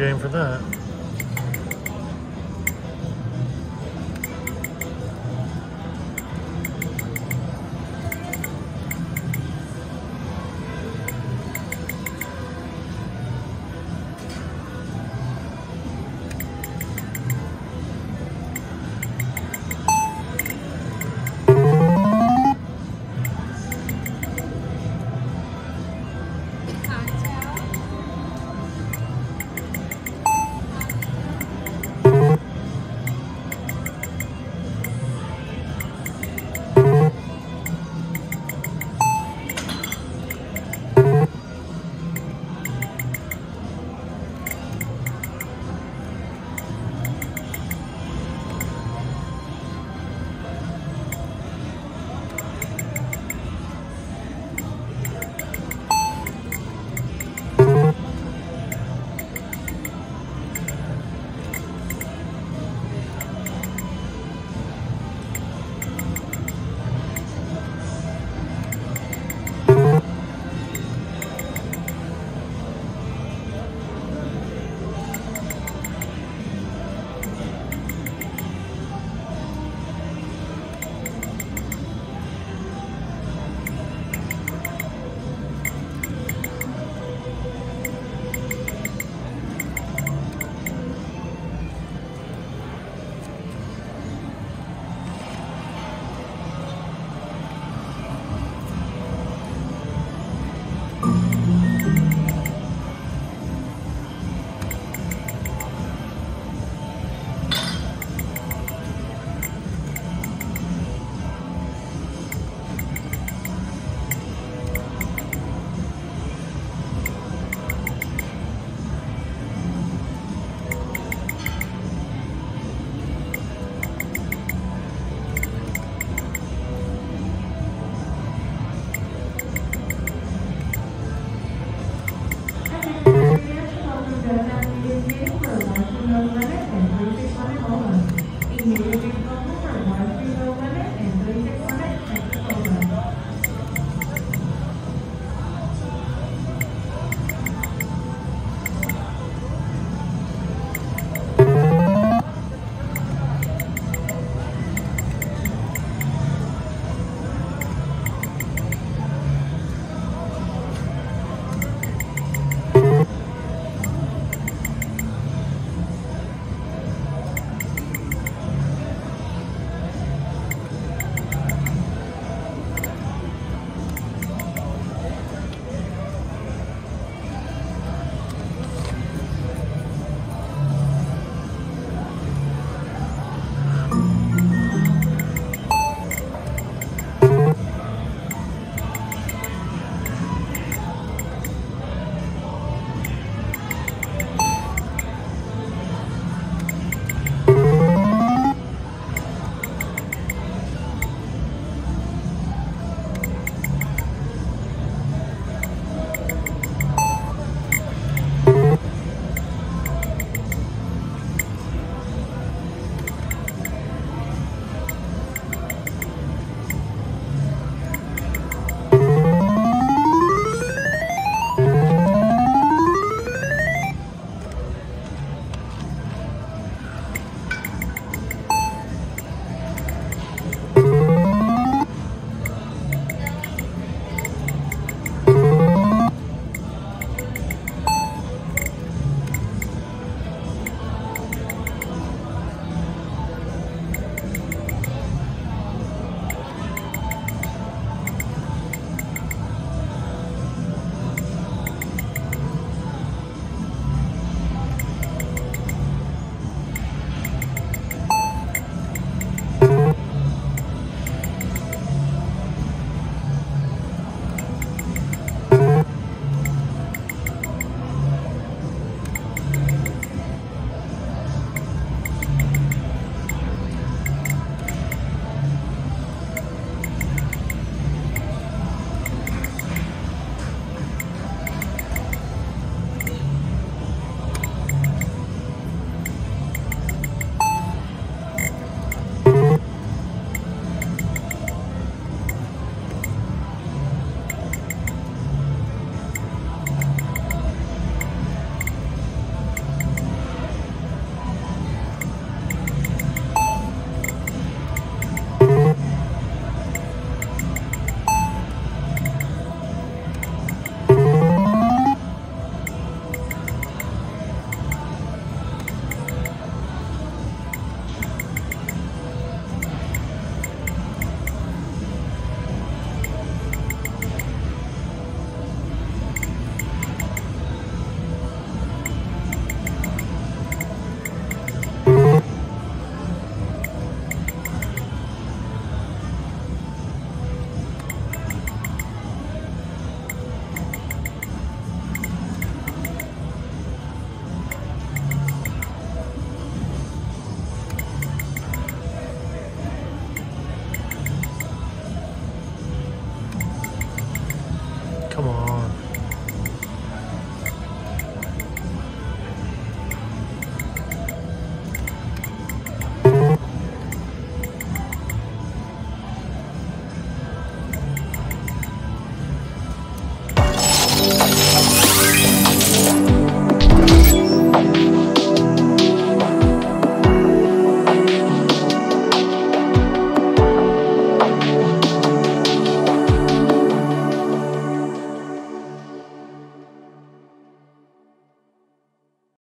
game for that. Thank you.